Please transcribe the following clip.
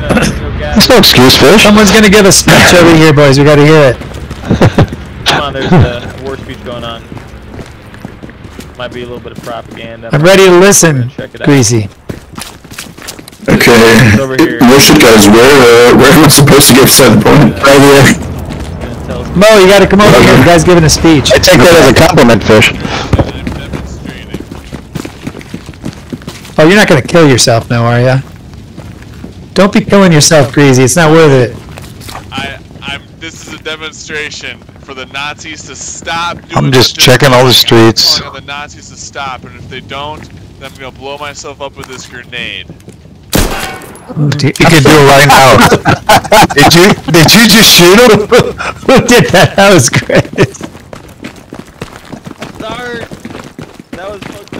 That's no excuse, fish. Someone's gonna give a speech over here, boys. We gotta hear it. Come on, there's a war speech going on. Might be a little bit of propaganda. I'm ready to listen, Check it out. Greasy. Okay. over here. Worship guys, where uh, where am I supposed to get sent point? Right here. Gonna Mo, you gotta come over here. The guy's giving a speech. I take that as a compliment, fish. Oh, you're not gonna kill yourself now, are ya? Don't be killing yourself, Greasy. It's not worth it. I, I'm. This is a demonstration for the Nazis to stop I'm just checking all the streets. the Nazis to stop, and if they don't, then I'm gonna blow myself up with this grenade. You can do it right now. did you? Did you just shoot him? Who did that? That was great. Sorry. That was fucked up.